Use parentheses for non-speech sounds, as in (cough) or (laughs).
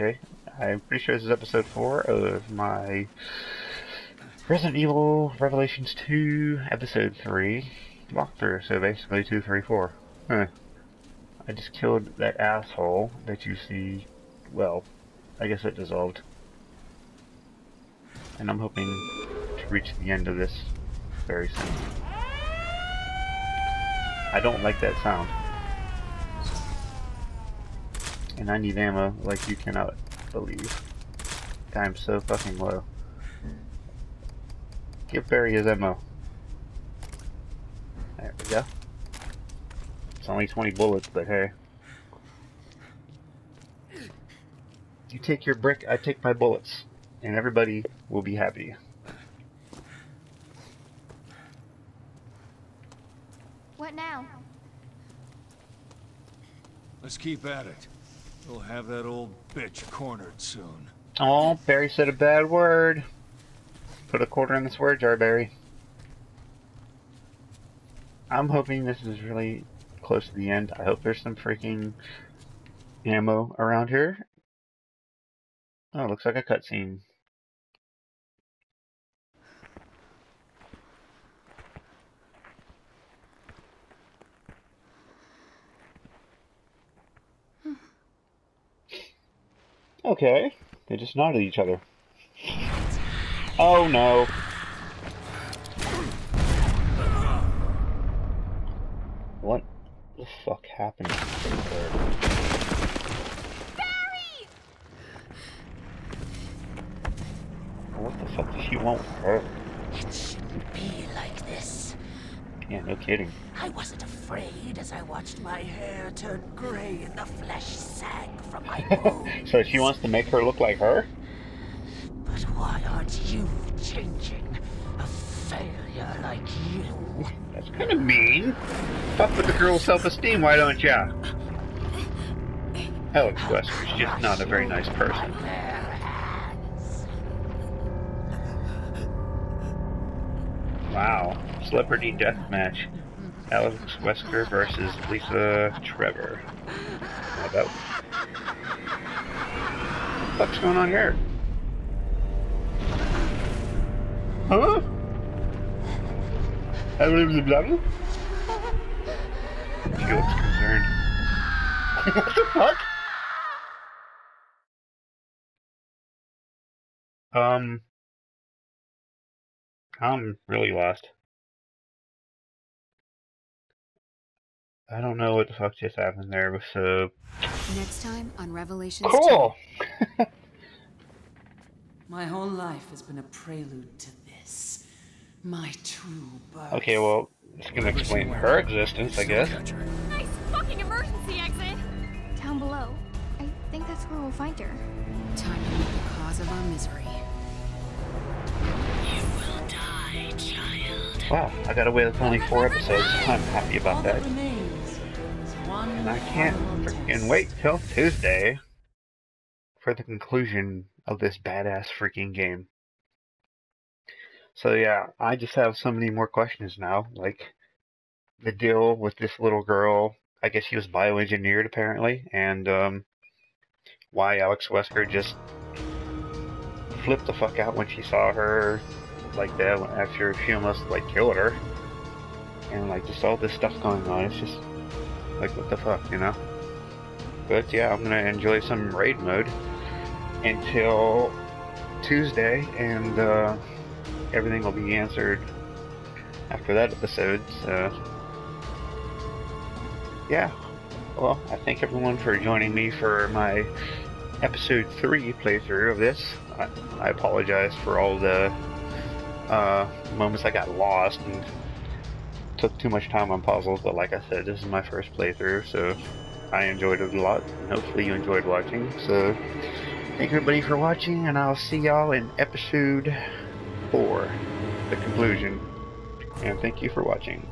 Okay, I'm pretty sure this is episode 4 of my Resident Evil Revelations 2 episode 3 walkthrough. So basically 2, 3, 4. Huh. I just killed that asshole that you see, well, I guess it dissolved. And I'm hoping to reach the end of this very soon. I don't like that sound. And I need ammo like you cannot believe. I'm so fucking low. Give Barry his ammo. There we go. It's only 20 bullets, but hey. You take your brick, I take my bullets. And everybody will be happy. What now? Let's keep at it. We'll have that old bitch cornered soon. Oh, Barry said a bad word. Put a quarter in the swear jar, Barry. I'm hoping this is really close to the end. I hope there's some freaking ammo around here. Oh, looks like a cutscene. Okay. They just nodded at each other. Oh no. What the fuck happened? Barry! What the fuck does she want with her? It shouldn't be like this. Yeah, no kidding. I wasn't afraid as I watched my hair turn gray and the flesh sag from my (laughs) bones. so she wants to make her look like her? But why aren't you changing? A failure like you. That's kind of mean. Fuck with the girl's self-esteem, why don't ya? Alex Wesker's just not a very nice person. Wow. Celebrity death match. Alex Wesker versus Lisa Trevor. How about? What's going on here? Huh? I believe the blah She looks concerned. (laughs) what the fuck? Um, I'm really lost. I don't know what the fuck just happened there, so Next time on Revelations cool. 2. (laughs) My whole life has been a prelude to this. My true birth. Okay, well, it's gonna explain her existence, I guess. Nice fucking emergency exit! Down below. I think that's where we'll find her. Time to meet the cause of our misery. Wow, I got away with only four episodes. I'm happy about that. that remains is one And I can't freaking wait till Tuesday for the conclusion of this badass freaking game. So yeah, I just have so many more questions now, like the deal with this little girl. I guess she was bioengineered apparently, and um, why Alex Wesker just flipped the fuck out when she saw her like that after she almost like killed her, and like just all this stuff going on. It's just like what the fuck, you know? But yeah, I'm gonna enjoy some raid mode until Tuesday, and uh, everything will be answered after that episode. So yeah, well, I thank everyone for joining me for my episode three playthrough of this. I, I apologize for all the uh, moments I got lost and took too much time on puzzles, but like I said, this is my first playthrough, so I enjoyed it a lot, and hopefully you enjoyed watching. So, thank everybody for watching, and I'll see y'all in episode 4, the conclusion. And thank you for watching.